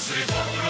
Nasıl olur?